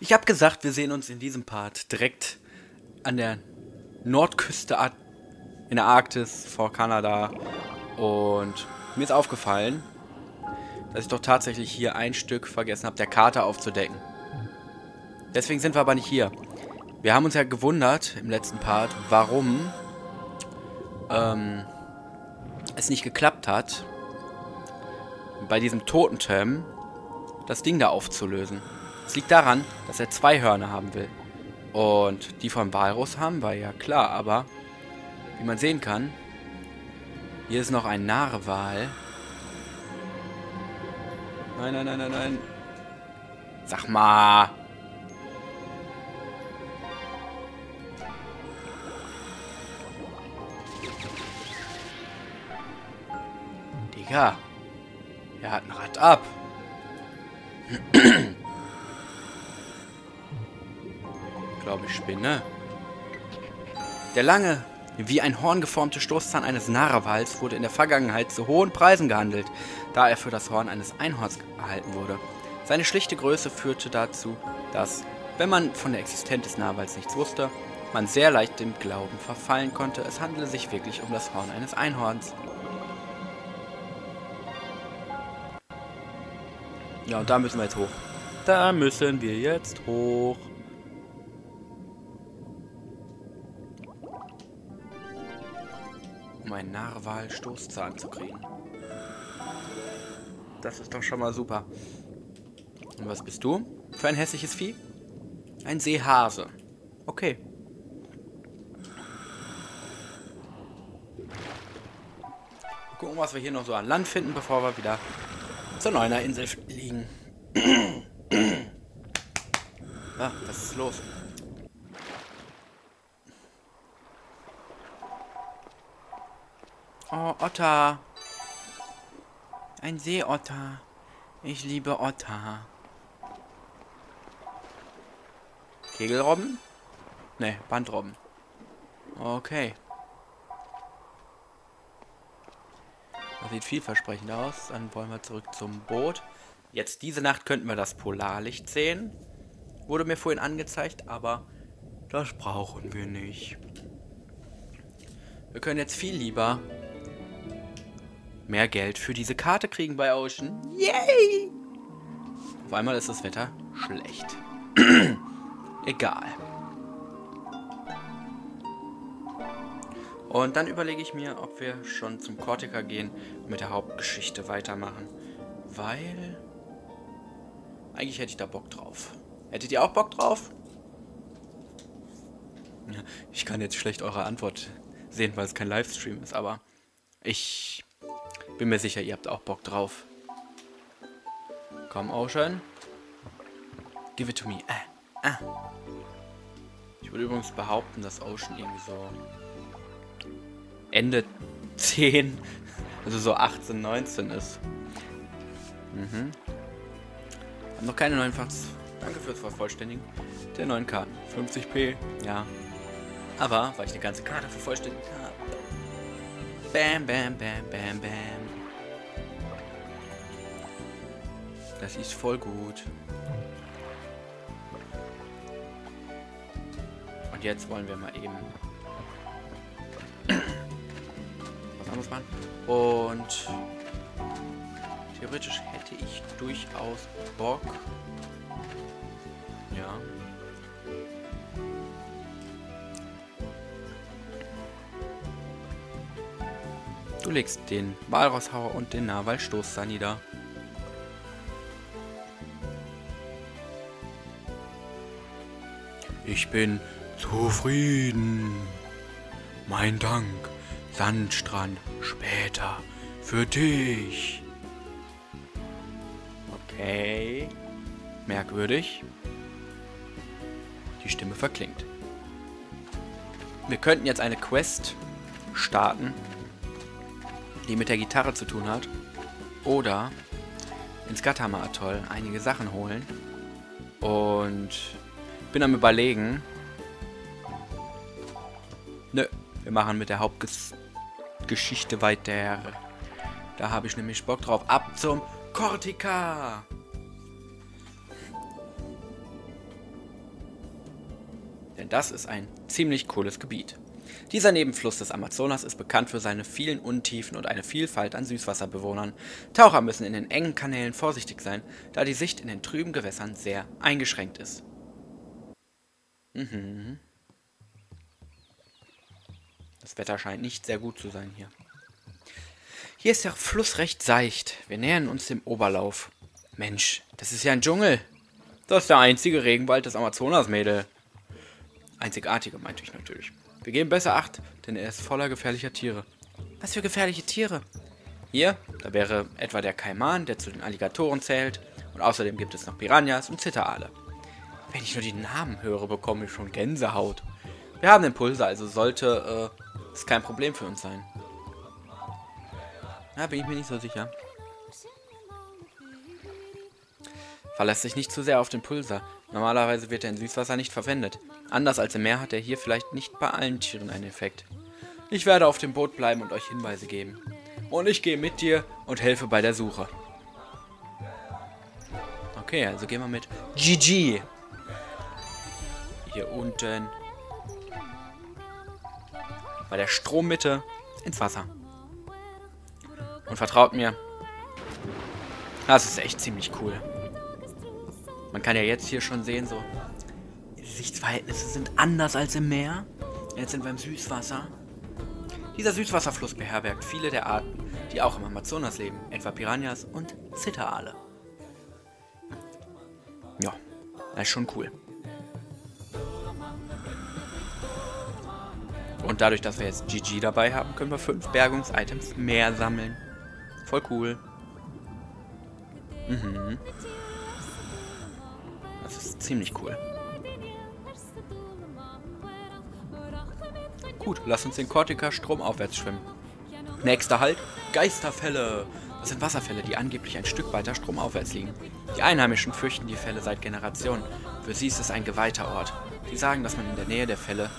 Ich habe gesagt, wir sehen uns in diesem Part direkt an der Nordküste in der Arktis vor Kanada. Und mir ist aufgefallen, dass ich doch tatsächlich hier ein Stück vergessen habe, der Karte aufzudecken. Deswegen sind wir aber nicht hier. Wir haben uns ja gewundert im letzten Part, warum ähm, es nicht geklappt hat, bei diesem Totentem das Ding da aufzulösen. Es liegt daran, dass er zwei Hörner haben will. Und die von Walrus haben wir, ja klar, aber wie man sehen kann, hier ist noch ein Narwal. Nein, nein, nein, nein, nein. Sag mal. Digga. Er hat ein Rad ab. Glaube ich spinne. Der lange, wie ein Horn geformte Stoßzahn eines Narwals wurde in der Vergangenheit zu hohen Preisen gehandelt, da er für das Horn eines Einhorns erhalten wurde. Seine schlichte Größe führte dazu, dass, wenn man von der Existenz des Narwals nichts wusste, man sehr leicht dem Glauben verfallen konnte, es handele sich wirklich um das Horn eines Einhorns. Ja, und da müssen wir jetzt hoch. Da müssen wir jetzt hoch. Um einen Narwal-Stoßzahn zu kriegen. Das ist doch schon mal super. Und was bist du? Für ein hässliches Vieh? Ein Seehase. Okay. Gucken, was wir hier noch so an Land finden, bevor wir wieder zur Neuner Insel liegen. ah, was ist los? Oh, Otter. Ein Seeotter. Ich liebe Otter. Kegelrobben? Ne, Bandrobben. Okay. Das sieht vielversprechend aus. Dann wollen wir zurück zum Boot. Jetzt diese Nacht könnten wir das Polarlicht sehen. Wurde mir vorhin angezeigt, aber das brauchen wir nicht. Wir können jetzt viel lieber mehr Geld für diese Karte kriegen bei Ocean. Yay! Auf einmal ist das Wetter schlecht. Egal. Und dann überlege ich mir, ob wir schon zum Kortika gehen und mit der Hauptgeschichte weitermachen. Weil... Eigentlich hätte ich da Bock drauf. Hättet ihr auch Bock drauf? Ich kann jetzt schlecht eure Antwort sehen, weil es kein Livestream ist, aber ich bin mir sicher, ihr habt auch Bock drauf. Komm, Ocean. Give it to me. Äh, äh. Ich würde übrigens behaupten, dass Ocean irgendwie so Ende 10, also so 18, 19 ist. Mhm. Hab noch keine neuen Fachs. Danke fürs Vervollständigen der neuen Karten. 50p, ja. Aber, weil ich die ganze Karte vervollständigt habe. Bam, bam, bam, bam, bam. Das ist voll gut. Und jetzt wollen wir mal eben muss man. Und theoretisch hätte ich durchaus Bock. Du legst den Walraushauer und den Narwalstoß da nieder. Ich bin zufrieden. Mein Dank. Sandstrand später für dich. Okay. Merkwürdig. Die Stimme verklingt. Wir könnten jetzt eine Quest starten, die mit der Gitarre zu tun hat. Oder ins Gatama Atoll einige Sachen holen. Und bin am überlegen. Nö, wir machen mit der Hauptges Geschichte weiter. Da habe ich nämlich Bock drauf. Ab zum Kortika! Denn das ist ein ziemlich cooles Gebiet. Dieser Nebenfluss des Amazonas ist bekannt für seine vielen Untiefen und eine Vielfalt an Süßwasserbewohnern. Taucher müssen in den engen Kanälen vorsichtig sein, da die Sicht in den trüben Gewässern sehr eingeschränkt ist. Mhm. Das Wetter scheint nicht sehr gut zu sein hier. Hier ist der Fluss recht seicht. Wir nähern uns dem Oberlauf. Mensch, das ist ja ein Dschungel. Das ist der einzige Regenwald des Amazonas, Mädel. Einzigartige, meinte ich natürlich. Wir geben besser Acht, denn er ist voller gefährlicher Tiere. Was für gefährliche Tiere? Hier, da wäre etwa der Kaiman, der zu den Alligatoren zählt. Und außerdem gibt es noch Piranhas und Zitterale. Wenn ich nur die Namen höre, bekomme ich schon Gänsehaut. Wir haben den Pulser, also sollte äh, es kein Problem für uns sein. Da bin ich mir nicht so sicher. Verlässt sich nicht zu sehr auf den Pulser. Normalerweise wird er in Süßwasser nicht verwendet. Anders als im Meer hat er hier vielleicht nicht bei allen Tieren einen Effekt. Ich werde auf dem Boot bleiben und euch Hinweise geben. Und ich gehe mit dir und helfe bei der Suche. Okay, also gehen wir mit GG. Hier unten. Bei der Strommitte ins Wasser. Und vertraut mir, das ist echt ziemlich cool. Man kann ja jetzt hier schon sehen, so, die Sichtverhältnisse sind anders als im Meer. Jetzt sind wir im Süßwasser. Dieser Süßwasserfluss beherbergt viele der Arten, die auch im Amazonas leben, etwa Piranhas und Zitterale. Ja, das ist schon cool. Und dadurch, dass wir jetzt GG dabei haben, können wir fünf Bergungs-Items mehr sammeln. Voll cool. Mhm. Das ist ziemlich cool. Gut, lass uns den Kortika stromaufwärts schwimmen. Nächster Halt, Geisterfälle. Das sind Wasserfälle, die angeblich ein Stück weiter stromaufwärts liegen. Die Einheimischen fürchten die Fälle seit Generationen. Für sie ist es ein geweihter Ort. Sie sagen, dass man in der Nähe der Fälle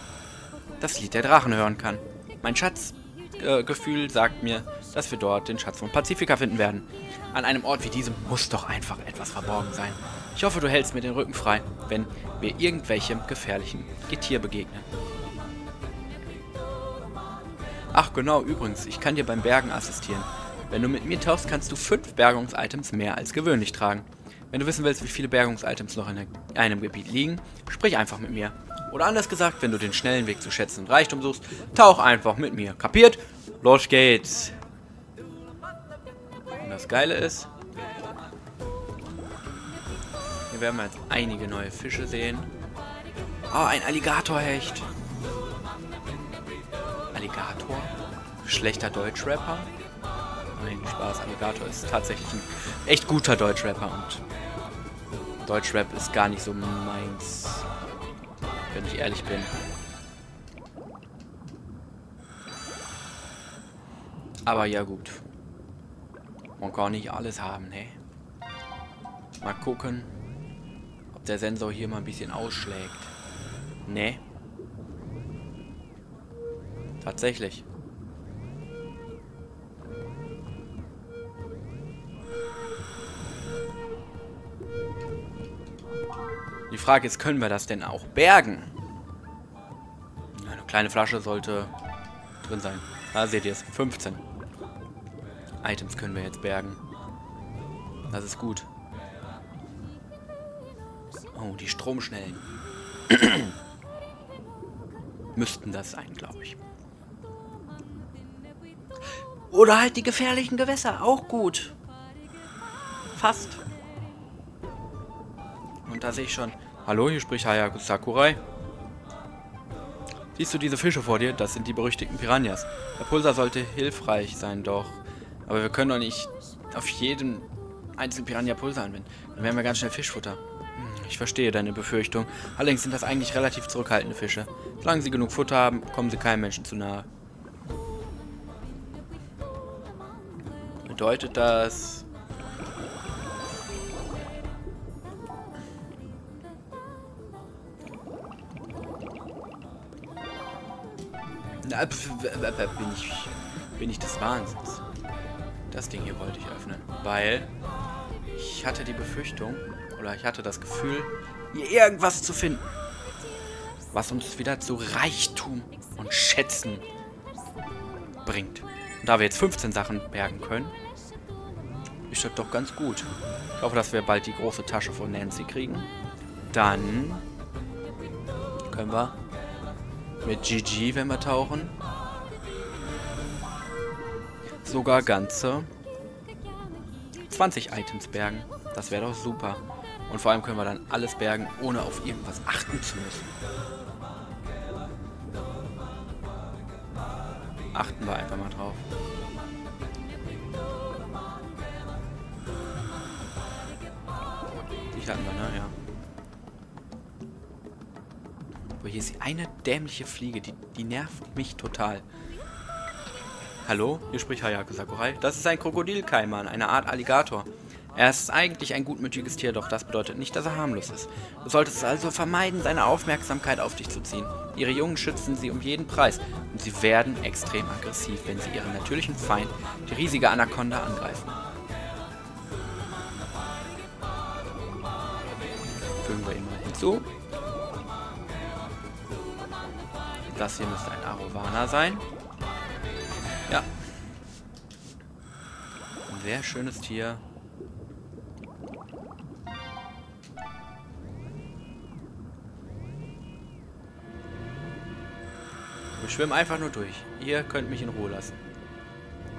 das Lied der Drachen hören kann. Mein Schatzgefühl äh, sagt mir, dass wir dort den Schatz von Pazifika finden werden. An einem Ort wie diesem muss doch einfach etwas verborgen sein. Ich hoffe, du hältst mir den Rücken frei, wenn wir irgendwelchem gefährlichen Getier begegnen. Ach genau, übrigens, ich kann dir beim Bergen assistieren. Wenn du mit mir tauchst, kannst du fünf Bergungsitems mehr als gewöhnlich tragen. Wenn du wissen willst, wie viele Bergungsitems noch in einem Gebiet liegen, sprich einfach mit mir. Oder anders gesagt, wenn du den schnellen Weg zu Schätzen und Reichtum suchst, tauch einfach mit mir. Kapiert? Los geht's! Und das Geile ist, hier werden wir jetzt einige neue Fische sehen. Oh, ein Alligatorhecht. Alligator? Schlechter Deutschrapper? Nein, Spaß. Alligator ist tatsächlich ein echt guter Deutschrapper und Deutschrap ist gar nicht so meins wenn ich ehrlich bin. Aber ja gut. Man kann nicht alles haben, ne? Mal gucken, der Sensor hier mal ein bisschen ausschlägt. Ne? Tatsächlich. Die Frage ist, können wir das denn auch bergen? Eine kleine Flasche sollte drin sein. Da seht ihr es. 15. Items können wir jetzt bergen. Das ist gut. Oh, die Stromschnellen. Müssten das sein, glaube ich. Oder halt die gefährlichen Gewässer. Auch gut. Fast. Und da sehe ich schon... Hallo, hier spricht Hayaku Sakurai. Siehst du diese Fische vor dir? Das sind die berüchtigten Piranhas. Der Pulsar sollte hilfreich sein, doch... Aber wir können doch nicht auf jeden einzelnen Piranha Pulsar anwenden. Dann wären wir ganz schnell Fischfutter. Ich verstehe deine Befürchtung. Allerdings sind das eigentlich relativ zurückhaltende Fische. Solange sie genug Futter haben, kommen sie keinem Menschen zu nahe. Bedeutet das... bin ich, bin ich des Wahnsinns. Das Ding hier wollte ich öffnen, weil ich hatte die Befürchtung, oder ich hatte das Gefühl, hier irgendwas zu finden. was uns wieder zu Reichtum und Schätzen bringt. Und da wir jetzt 15 Sachen bergen können, ist das doch ganz gut. Ich hoffe, dass wir bald die große Tasche von Nancy kriegen. Dann können wir mit GG, wenn wir tauchen, sogar ganze 20 Items bergen. Das wäre doch super. Und vor allem können wir dann alles bergen, ohne auf irgendwas achten zu müssen. Achten wir einfach mal drauf. Die hatten wir, ne? Ja. Aber hier ist eine dämliche Fliege, die, die nervt mich total. Hallo, hier spricht Hayake Sakurai. Das ist ein Krokodilkaiman, eine Art Alligator. Er ist eigentlich ein gutmütiges Tier, doch das bedeutet nicht, dass er harmlos ist. Du solltest also vermeiden, seine Aufmerksamkeit auf dich zu ziehen. Ihre Jungen schützen sie um jeden Preis und sie werden extrem aggressiv, wenn sie ihren natürlichen Feind, die riesige Anaconda, angreifen. Fügen wir ihn mal hinzu. Das hier müsste ein Arovana sein. Sehr schönes Tier. Wir schwimmen einfach nur durch. Ihr könnt mich in Ruhe lassen.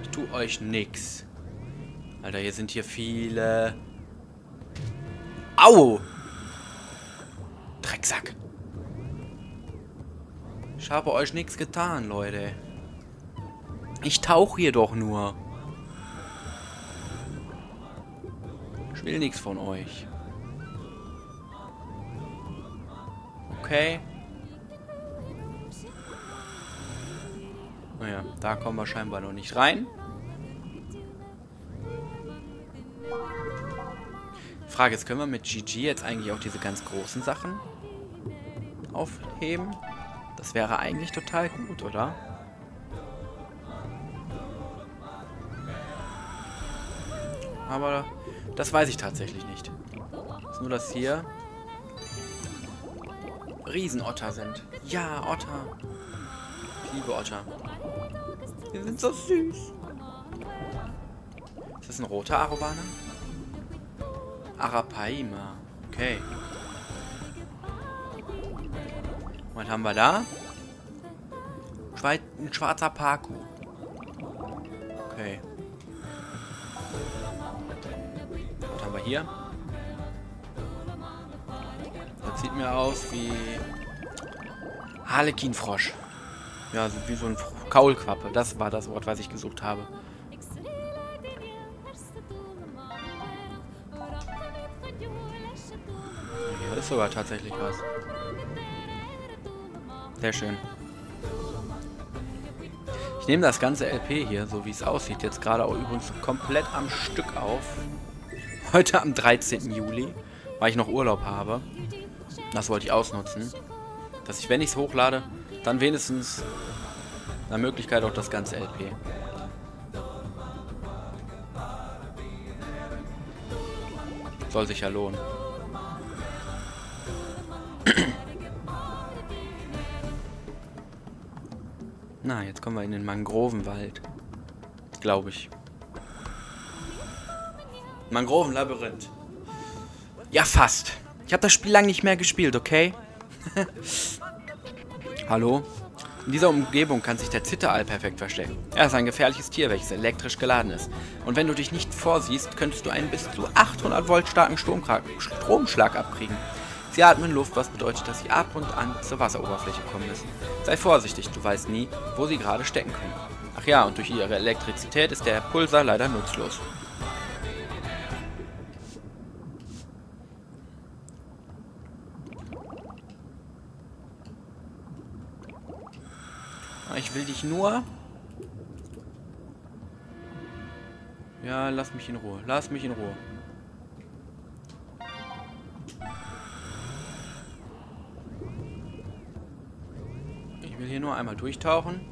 Ich tue euch nix. Alter, hier sind hier viele... Au! Drecksack. Ich habe euch nichts getan, Leute. Ich tauche hier doch nur. Ich will nichts von euch. Okay. Naja, da kommen wir scheinbar noch nicht rein. Frage ist, können wir mit GG jetzt eigentlich auch diese ganz großen Sachen aufheben? Das wäre eigentlich total gut, oder? Aber das weiß ich tatsächlich nicht. Ist nur, dass hier Riesenotter sind. Ja, Otter. Ich liebe Otter. Die sind so süß. Ist das ein roter Arowana? Arapaima. Okay. Was haben wir da? Ein schwarzer Paku. Okay. Hier? Das sieht mir aus wie Harlekinfrosch. Ja, wie so ein Kaulquappe. Das war das Wort, was ich gesucht habe. Hier ist sogar tatsächlich was. Sehr schön. Ich nehme das ganze LP hier, so wie es aussieht, jetzt gerade auch übrigens komplett am Stück auf. Heute am 13. Juli, weil ich noch Urlaub habe. Das wollte ich ausnutzen. Dass ich, wenn ich es hochlade, dann wenigstens nach Möglichkeit auch das ganze LP. Soll sich ja lohnen. Na, jetzt kommen wir in den Mangrovenwald. Glaube ich. Mangrovenlabyrinth. Ja, fast. Ich habe das Spiel lang nicht mehr gespielt, okay? Hallo? In dieser Umgebung kann sich der Zitteraal perfekt verstecken. Er ist ein gefährliches Tier, welches elektrisch geladen ist. Und wenn du dich nicht vorsiehst, könntest du einen bis zu 800 Volt starken Stromschlag abkriegen. Sie atmen Luft, was bedeutet, dass sie ab und an zur Wasseroberfläche kommen müssen. Sei vorsichtig, du weißt nie, wo sie gerade stecken können. Ach ja, und durch ihre Elektrizität ist der Pulsar leider nutzlos. Ich will dich nur... Ja, lass mich in Ruhe. Lass mich in Ruhe. Ich will hier nur einmal durchtauchen.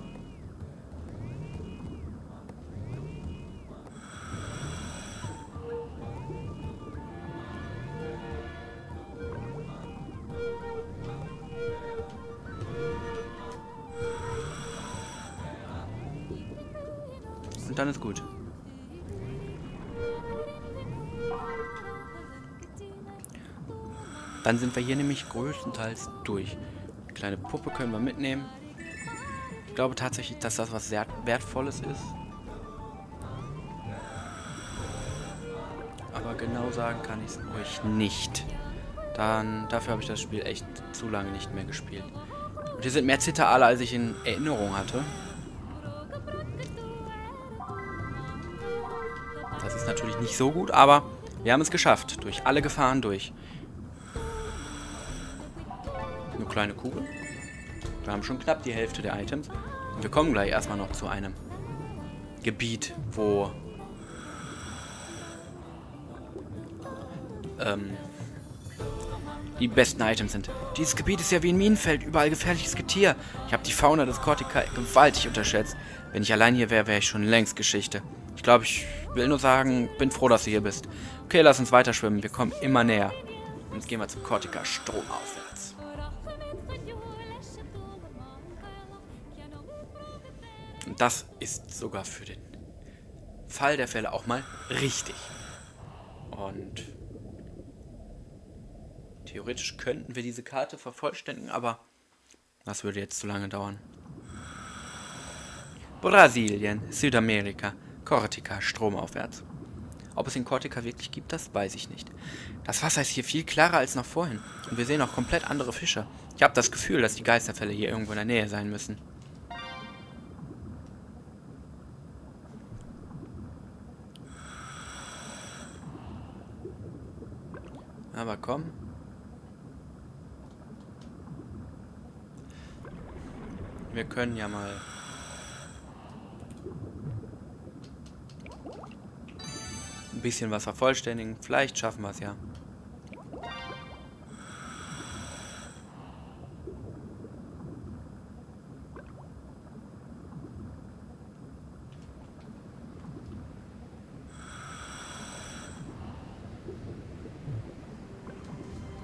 Und dann ist gut. Dann sind wir hier nämlich größtenteils durch. Die kleine Puppe können wir mitnehmen. Ich glaube tatsächlich, dass das was sehr Wertvolles ist. Aber genau sagen kann ich es euch nicht. Dann, dafür habe ich das Spiel echt zu lange nicht mehr gespielt. Und hier sind mehr Zitterale, als ich in Erinnerung hatte. Nicht so gut, aber wir haben es geschafft. Durch alle Gefahren durch. Eine kleine Kugel. Wir haben schon knapp die Hälfte der Items. Und wir kommen gleich erstmal noch zu einem Gebiet, wo ähm, die besten Items sind. Dieses Gebiet ist ja wie ein Minenfeld, überall gefährliches Getier. Ich habe die Fauna des Kortika gewaltig unterschätzt. Wenn ich allein hier wäre, wäre ich schon längst Geschichte. Ich glaube, ich will nur sagen, bin froh, dass du hier bist. Okay, lass uns weiter schwimmen. Wir kommen immer näher. Jetzt gehen wir zum Kortika stromaufwärts. Und das ist sogar für den Fall der Fälle auch mal richtig. Und theoretisch könnten wir diese Karte vervollständigen, aber das würde jetzt zu lange dauern. Brasilien, Südamerika, Kortika, stromaufwärts. Ob es in Kortika wirklich gibt, das weiß ich nicht. Das Wasser ist hier viel klarer als noch vorhin. Und wir sehen auch komplett andere Fische. Ich habe das Gefühl, dass die Geisterfälle hier irgendwo in der Nähe sein müssen. Aber komm. Wir können ja mal... ein bisschen was vervollständigen. Vielleicht schaffen wir es ja.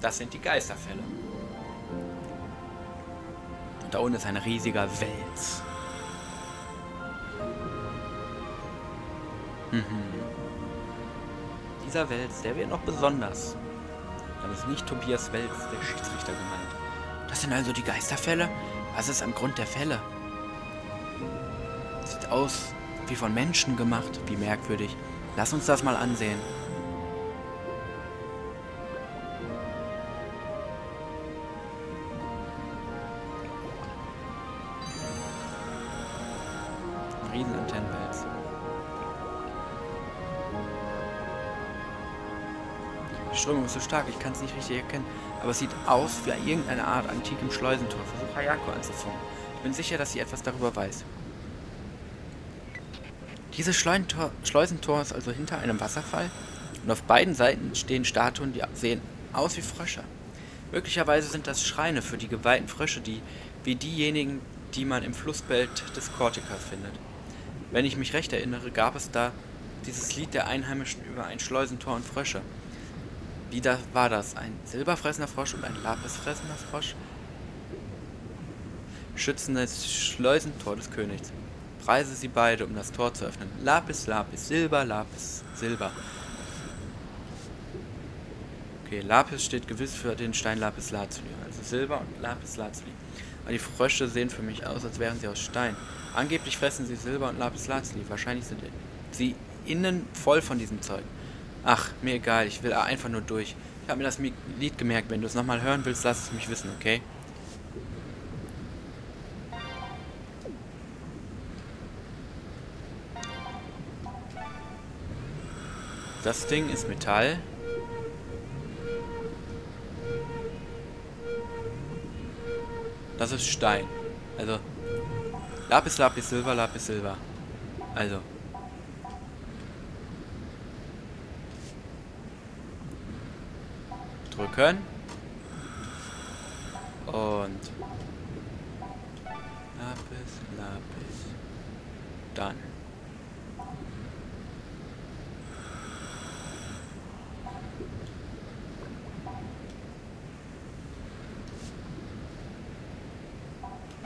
Das sind die Geisterfälle. Und da unten ist ein riesiger Wels. Mhm. Dieser Wels, der wird noch besonders. Dann ist nicht Tobias Wels, der Schiedsrichter gemeint. Das sind also die Geisterfälle? Was ist am Grund der Fälle? Sieht aus wie von Menschen gemacht. Wie merkwürdig. Lass uns das mal ansehen. So stark, ich kann es nicht richtig erkennen, aber es sieht aus wie irgendeine Art antikem Schleusentor. Versuch Hayako anzufangen. Ich bin sicher, dass sie etwas darüber weiß. Dieses Schleusentor, Schleusentor ist also hinter einem Wasserfall und auf beiden Seiten stehen Statuen, die sehen aus wie Frösche. Möglicherweise sind das Schreine für die geweihten Frösche, die wie diejenigen, die man im Flussbett des Kortika findet. Wenn ich mich recht erinnere, gab es da dieses Lied der Einheimischen über ein Schleusentor und Frösche. Wie da war das? Ein silberfressender Frosch und ein lapisfressender Frosch? Schützen das Schleusentor des Königs. Preise sie beide, um das Tor zu öffnen. Lapis, Lapis, Silber, Lapis, Silber. Okay, Lapis steht gewiss für den Stein Lapis Lazuli. Also Silber und Lapis Lazuli. Aber die Frösche sehen für mich aus, als wären sie aus Stein. Angeblich fressen sie Silber und Lapis Lazuli. Wahrscheinlich sind sie innen voll von diesem Zeug. Ach, mir egal, ich will einfach nur durch. Ich habe mir das Lied gemerkt. Wenn du es nochmal hören willst, lass es mich wissen, okay? Das Ding ist Metall. Das ist Stein. Also Lapis, Lapis, Silber, Lapis, Silber. Also. Drücken. Und. Lapis, Lapis. Dann.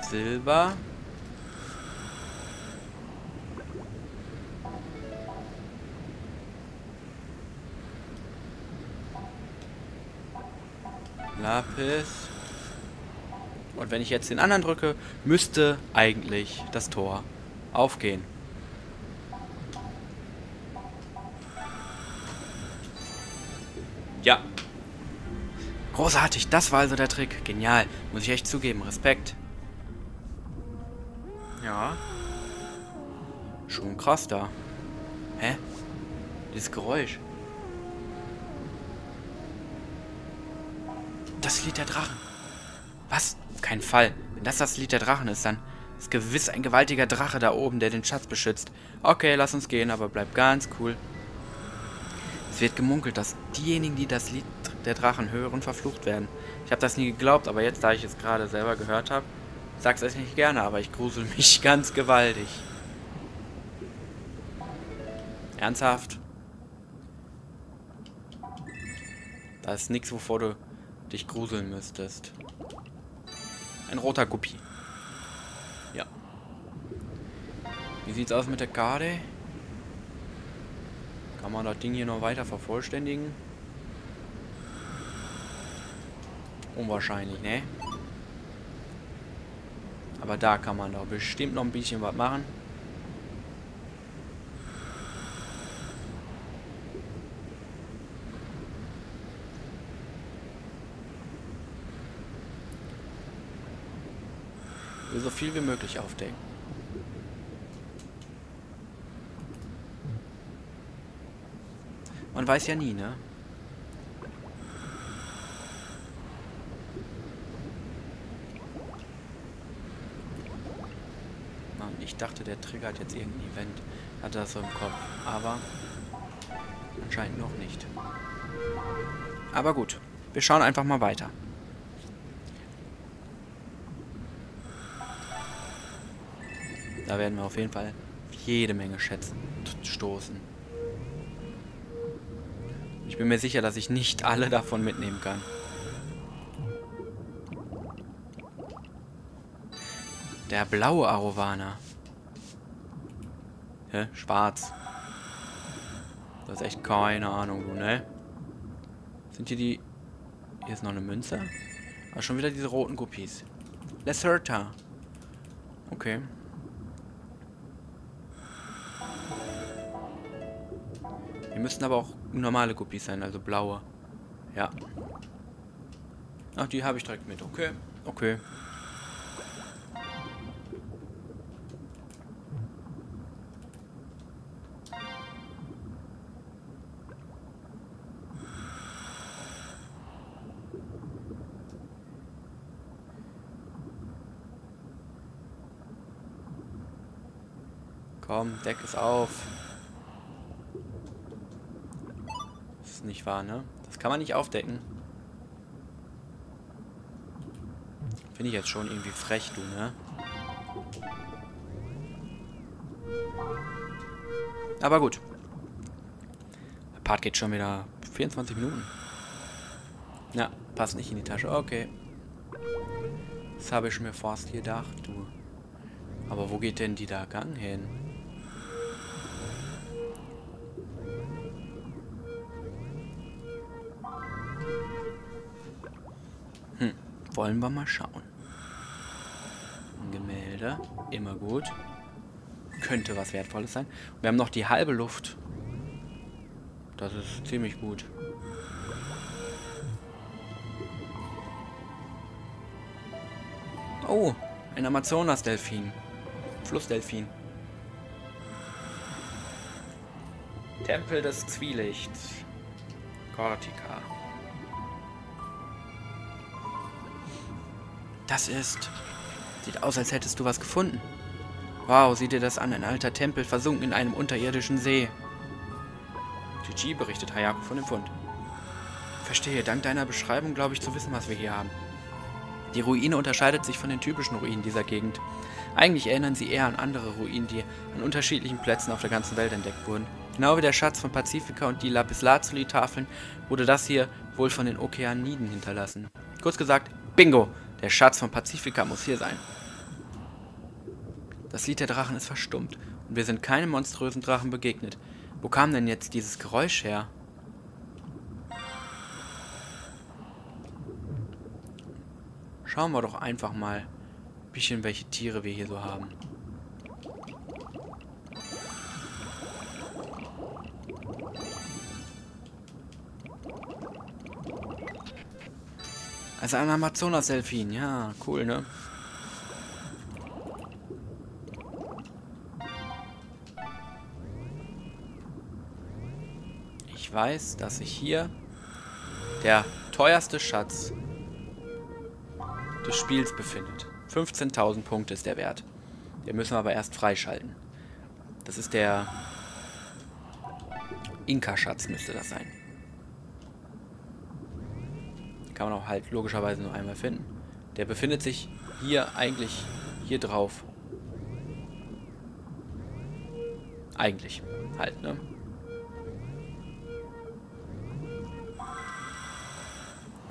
Silber. Lapis. Und wenn ich jetzt den anderen drücke, müsste eigentlich das Tor aufgehen. Ja. Großartig, das war also der Trick. Genial, muss ich echt zugeben. Respekt. Ja. Schon krass da. Hä? Dieses Geräusch. Lied der Drachen. Was? Keinen Fall. Wenn das das Lied der Drachen ist, dann ist gewiss ein gewaltiger Drache da oben, der den Schatz beschützt. Okay, lass uns gehen, aber bleib ganz cool. Es wird gemunkelt, dass diejenigen, die das Lied der Drachen hören, verflucht werden. Ich habe das nie geglaubt, aber jetzt, da ich es gerade selber gehört habe, sag's es nicht gerne, aber ich grusel mich ganz gewaltig. Ernsthaft? Das ist nichts, wovor du dich gruseln müsstest. Ein roter Guppi. Ja. Wie sieht's aus mit der Karte? Kann man das Ding hier noch weiter vervollständigen? Unwahrscheinlich, ne? Aber da kann man doch bestimmt noch ein bisschen was machen. So viel wie möglich aufdecken. Man weiß ja nie, ne? Mann, ich dachte, der triggert jetzt irgendein Event. Hatte das so im Kopf. Aber anscheinend noch nicht. Aber gut. Wir schauen einfach mal weiter. Da werden wir auf jeden Fall jede Menge Schätzen stoßen. Ich bin mir sicher, dass ich nicht alle davon mitnehmen kann. Der blaue Arovana. Hä? Schwarz. Das ist echt keine Ahnung, du, ne? Sind hier die... Hier ist noch eine Münze. Aber schon wieder diese roten Guppies. Lacerta. Okay. Die müssten aber auch normale Guppies sein, also blaue. Ja. Ach, die habe ich direkt mit. Okay. Okay. Komm, deck es auf. Nicht wahr, ne? Das kann man nicht aufdecken. Finde ich jetzt schon irgendwie frech, du, ne? Aber gut. Der Part geht schon wieder 24 Minuten. Ja, passt nicht in die Tasche. Okay. Das habe ich mir fast gedacht, du. Aber wo geht denn die da Gang hin? Wollen wir mal schauen. Ein Gemälde. Immer gut. Könnte was Wertvolles sein. Wir haben noch die halbe Luft. Das ist ziemlich gut. Oh, ein Amazonas-Delfin. Flussdelfin. Tempel des Zwielichts. Cortica. Das ist... Sieht aus, als hättest du was gefunden. Wow, sieh dir das an. Ein alter Tempel versunken in einem unterirdischen See. GG berichtet Hayako von dem Fund. Verstehe, dank deiner Beschreibung glaube ich zu wissen, was wir hier haben. Die Ruine unterscheidet sich von den typischen Ruinen dieser Gegend. Eigentlich erinnern sie eher an andere Ruinen, die an unterschiedlichen Plätzen auf der ganzen Welt entdeckt wurden. Genau wie der Schatz von Pazifika und die Lapislazuli-Tafeln wurde das hier wohl von den Okeaniden hinterlassen. Kurz gesagt, Bingo! Der Schatz von Pazifika muss hier sein. Das Lied der Drachen ist verstummt und wir sind keinem monströsen Drachen begegnet. Wo kam denn jetzt dieses Geräusch her? Schauen wir doch einfach mal bisschen, welche Tiere wir hier so haben. Also ein Amazonas-Delfin, ja, cool, ne? Ich weiß, dass sich hier der teuerste Schatz des Spiels befindet. 15.000 Punkte ist der Wert. Den müssen wir aber erst freischalten. Das ist der Inka-Schatz müsste das sein. Den kann man auch halt logischerweise nur einmal finden. Der befindet sich hier eigentlich hier drauf. Eigentlich. Halt, ne?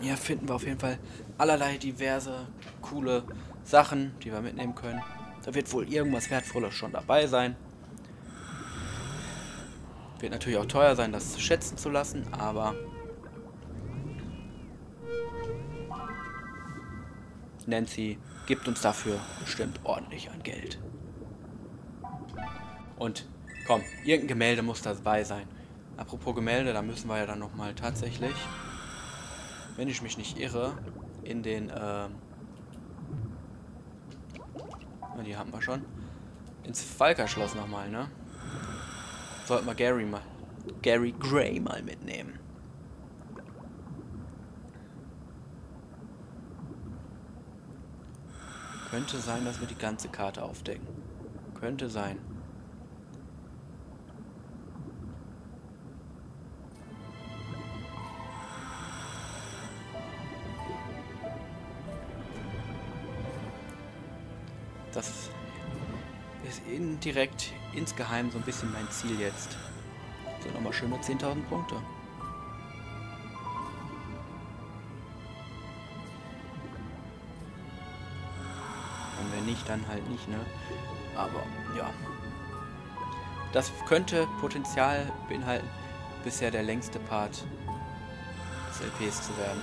Hier finden wir auf jeden Fall allerlei diverse, coole Sachen, die wir mitnehmen können. Da wird wohl irgendwas Wertvolles schon dabei sein. Wird natürlich auch teuer sein, das schätzen zu lassen, aber... Nancy gibt uns dafür bestimmt ordentlich an Geld. Und komm, irgendein Gemälde muss dabei sein. Apropos Gemälde, da müssen wir ja dann nochmal tatsächlich wenn ich mich nicht irre, in den, ähm, die haben wir schon, ins Falkerschloss nochmal, ne? Sollten wir Gary mal, Gary Gray mal mitnehmen. Könnte sein, dass wir die ganze Karte aufdecken. Könnte sein. Das ist indirekt, insgeheim so ein bisschen mein Ziel jetzt. So, nochmal schöne 10.000 Punkte. Nicht, dann halt nicht, ne? Aber, ja. Das könnte Potenzial beinhalten, bisher der längste Part des LPs zu werden.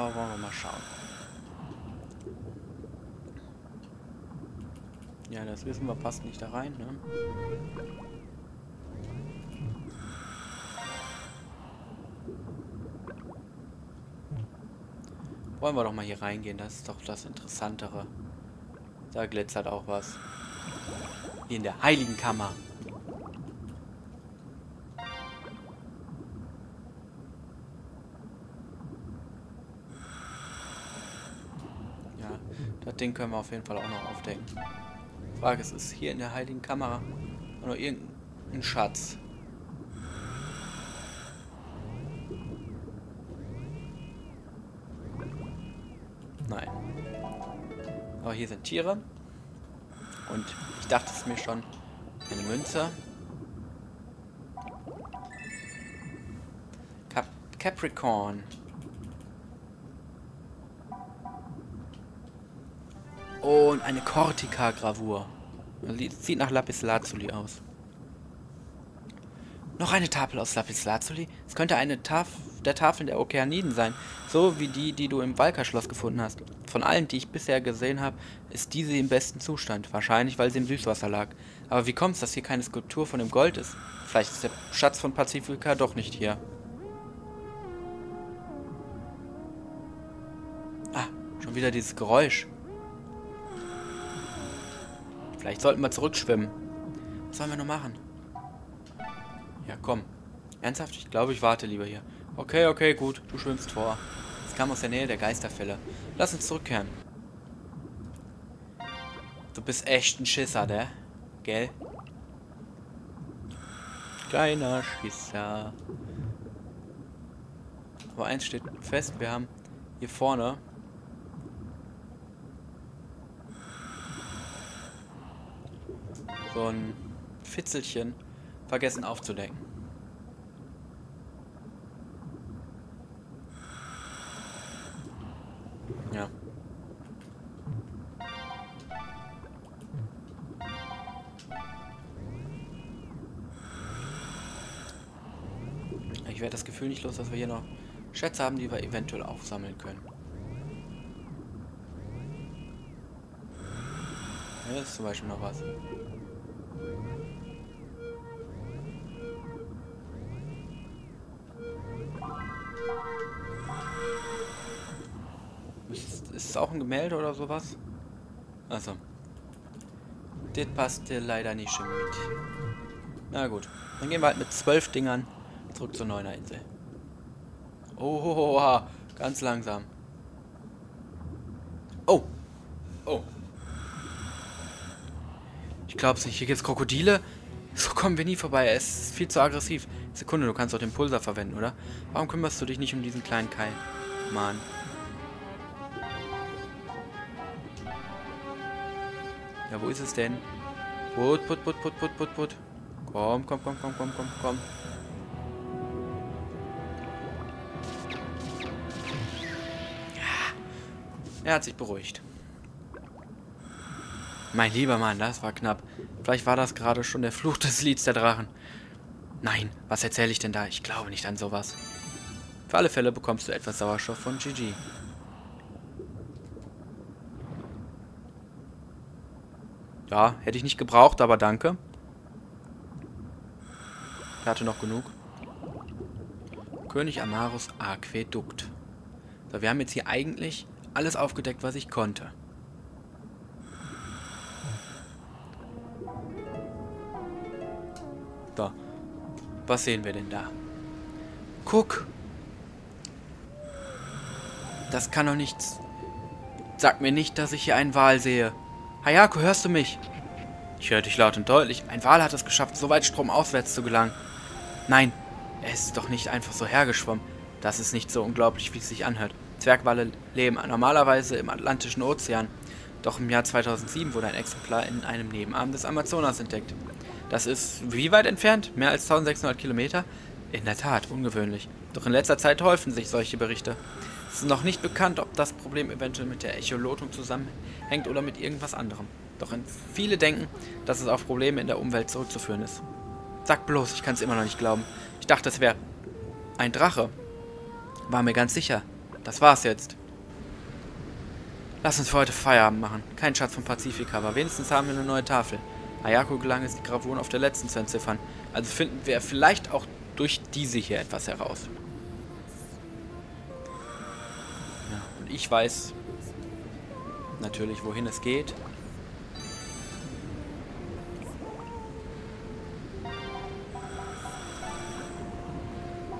Aber wollen wir mal schauen. Ja, das wissen wir, passt nicht da rein, ne? Wollen wir doch mal hier reingehen, das ist doch das Interessantere. Da glitzert auch was. Wie in der Heiligen Kammer. Ding können wir auf jeden Fall auch noch aufdecken. Frage ist, ist hier in der heiligen Kamera noch irgendein Schatz? Nein. Aber hier sind Tiere. Und ich dachte es mir schon, eine Münze. Cap Capricorn. Und eine Cortica-Gravur. Sieht nach Lapis Lazuli aus. Noch eine Tafel aus Lapis Lazuli? Es könnte eine Taf der Tafeln der Okeaniden sein. So wie die, die du im Walkerschloss gefunden hast. Von allen, die ich bisher gesehen habe, ist diese im besten Zustand. Wahrscheinlich, weil sie im Süßwasser lag. Aber wie kommt es, dass hier keine Skulptur von dem Gold ist? Vielleicht ist der Schatz von Pazifika doch nicht hier. Ah, schon wieder dieses Geräusch. Vielleicht sollten wir zurückschwimmen. Was sollen wir nur machen? Ja, komm. Ernsthaft? Ich glaube, ich warte lieber hier. Okay, okay, gut. Du schwimmst vor. Es kam aus der Nähe der Geisterfälle. Lass uns zurückkehren. Du bist echt ein Schisser, ne? Gell? Kleiner Schisser. Aber eins steht fest, wir haben hier vorne so ein Fitzelchen vergessen aufzudecken. Ja. Ich werde das Gefühl nicht los, dass wir hier noch Schätze haben, die wir eventuell aufsammeln können. Hier ist zum Beispiel noch was. Ist, ist es auch ein Gemälde oder sowas? Also. Das passt dir leider nicht schon mit. Na gut. Dann gehen wir halt mit zwölf Dingern zurück zur Neuner Insel. Oh, ganz langsam. Oh. Oh. Ich glaub's nicht. Hier gibt's Krokodile. So kommen wir nie vorbei. Er ist viel zu aggressiv. Sekunde, du kannst doch den Pulsar verwenden, oder? Warum kümmerst du dich nicht um diesen kleinen Kai? Mann. Ja, wo ist es denn? Put, put, put, put, put, put, put. Komm, komm, komm, komm, komm, komm, komm. Er hat sich beruhigt. Mein lieber Mann, das war knapp. Vielleicht war das gerade schon der Fluch des Lieds der Drachen. Nein, was erzähle ich denn da? Ich glaube nicht an sowas. Für alle Fälle bekommst du etwas Sauerstoff von GG. Ja, hätte ich nicht gebraucht, aber danke. Ich hatte noch genug. König Amarus Aquädukt. So, wir haben jetzt hier eigentlich alles aufgedeckt, was ich konnte. Was sehen wir denn da? Guck! Das kann doch nichts... Sag mir nicht, dass ich hier einen Wal sehe. Hayako, hörst du mich? Ich höre dich laut und deutlich. Ein Wal hat es geschafft, so weit stromauswärts zu gelangen. Nein, er ist doch nicht einfach so hergeschwommen. Das ist nicht so unglaublich, wie es sich anhört. Zwergwale leben normalerweise im Atlantischen Ozean. Doch im Jahr 2007 wurde ein Exemplar in einem Nebenarm des Amazonas entdeckt. Das ist wie weit entfernt? Mehr als 1600 Kilometer? In der Tat, ungewöhnlich. Doch in letzter Zeit häufen sich solche Berichte. Es ist noch nicht bekannt, ob das Problem eventuell mit der Echolotung zusammenhängt oder mit irgendwas anderem. Doch viele denken, dass es auf Probleme in der Umwelt zurückzuführen ist. Sag bloß, ich kann es immer noch nicht glauben. Ich dachte, es wäre ein Drache. War mir ganz sicher. Das war's jetzt. Lass uns für heute Feierabend machen. Kein Schatz vom Pazifik, aber wenigstens haben wir eine neue Tafel. Ayako gelang es, die Gravuren auf der letzten zu entziffern. Also finden wir vielleicht auch durch diese hier etwas heraus. Ja, und ich weiß natürlich, wohin es geht.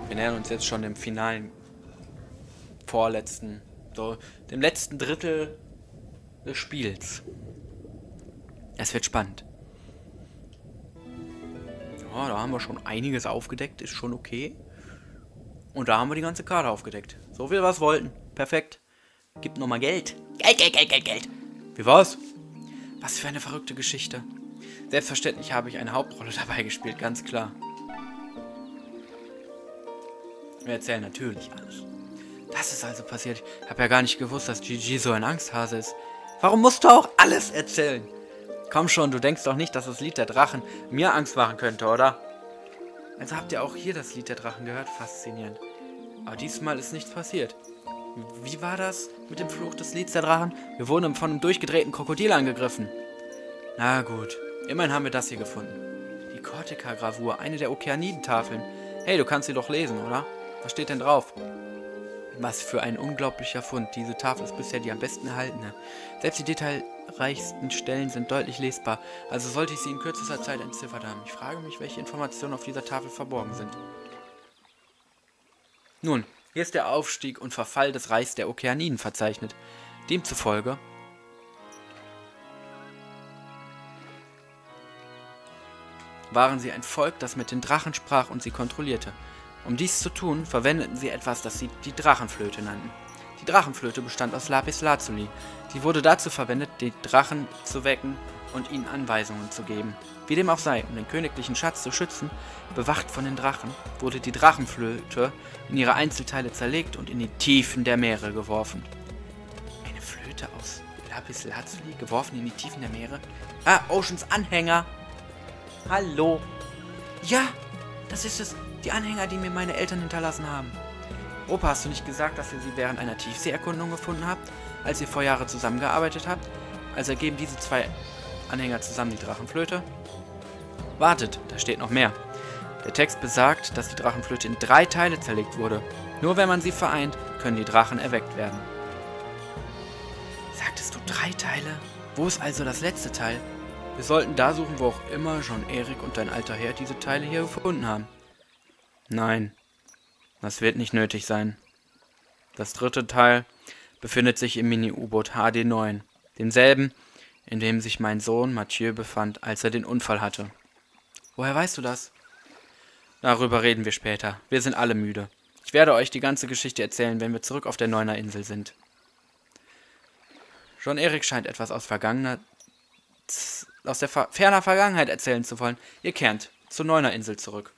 Wir nähern uns jetzt schon dem finalen vorletzten, so dem letzten Drittel des Spiels. Es wird spannend. Ja, da haben wir schon einiges aufgedeckt, ist schon okay. Und da haben wir die ganze Karte aufgedeckt. So viel was wollten. Perfekt. Gibt nochmal Geld. Geld, Geld, Geld, Geld, Geld. Wie war's? Was für eine verrückte Geschichte. Selbstverständlich habe ich eine Hauptrolle dabei gespielt, ganz klar. Wir erzählen natürlich alles. Das ist also passiert. Ich habe ja gar nicht gewusst, dass Gigi so ein Angsthase ist. Warum musst du auch alles erzählen? Komm schon, du denkst doch nicht, dass das Lied der Drachen mir Angst machen könnte, oder? Also habt ihr auch hier das Lied der Drachen gehört? Faszinierend. Aber diesmal ist nichts passiert. Wie war das mit dem Fluch des Lieds der Drachen? Wir wurden von einem durchgedrehten Krokodil angegriffen. Na gut, immerhin haben wir das hier gefunden. Die Cortica-Gravur, eine der Okeanidentafeln. Hey, du kannst sie doch lesen, oder? Was steht denn drauf? Was für ein unglaublicher Fund. Diese Tafel ist bisher die am besten erhaltene. Selbst die detailreichsten Stellen sind deutlich lesbar, also sollte ich sie in kürzester Zeit entziffert haben. Ich frage mich, welche Informationen auf dieser Tafel verborgen sind. Nun, hier ist der Aufstieg und Verfall des Reichs der Okeaniden verzeichnet. Demzufolge waren sie ein Volk, das mit den Drachen sprach und sie kontrollierte. Um dies zu tun, verwendeten sie etwas, das sie die Drachenflöte nannten. Die Drachenflöte bestand aus Lapis Lazuli. Sie wurde dazu verwendet, die Drachen zu wecken und ihnen Anweisungen zu geben. Wie dem auch sei, um den königlichen Schatz zu schützen, bewacht von den Drachen, wurde die Drachenflöte in ihre Einzelteile zerlegt und in die Tiefen der Meere geworfen. Eine Flöte aus Lapis Lazuli, geworfen in die Tiefen der Meere? Ah, Oceans Anhänger! Hallo! Ja, das ist es. Die Anhänger, die mir meine Eltern hinterlassen haben. Opa, hast du nicht gesagt, dass ihr sie während einer Tiefseeerkundung gefunden habt, als ihr vor Jahren zusammengearbeitet habt? Also ergeben diese zwei Anhänger zusammen die Drachenflöte? Wartet, da steht noch mehr. Der Text besagt, dass die Drachenflöte in drei Teile zerlegt wurde. Nur wenn man sie vereint, können die Drachen erweckt werden. Sagtest du drei Teile? Wo ist also das letzte Teil? Wir sollten da suchen, wo auch immer John Erik und dein alter Herr diese Teile hier gefunden haben. Nein, das wird nicht nötig sein. Das dritte Teil befindet sich im Mini-U-Boot HD-9, demselben, in dem sich mein Sohn Mathieu befand, als er den Unfall hatte. Woher weißt du das? Darüber reden wir später. Wir sind alle müde. Ich werde euch die ganze Geschichte erzählen, wenn wir zurück auf der Neuner Insel sind. John Erik scheint etwas aus vergangener aus der ferner Vergangenheit erzählen zu wollen. Ihr kehrt zur Neuner Insel zurück.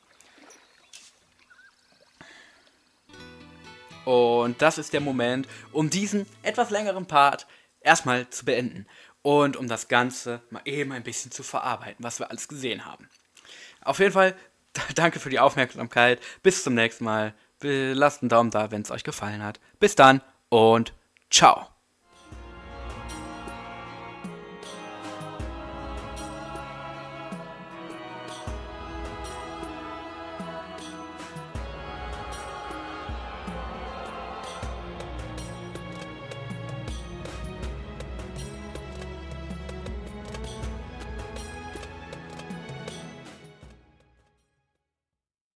Und das ist der Moment, um diesen etwas längeren Part erstmal zu beenden. Und um das Ganze mal eben ein bisschen zu verarbeiten, was wir alles gesehen haben. Auf jeden Fall, danke für die Aufmerksamkeit. Bis zum nächsten Mal. Lasst einen Daumen da, wenn es euch gefallen hat. Bis dann und ciao.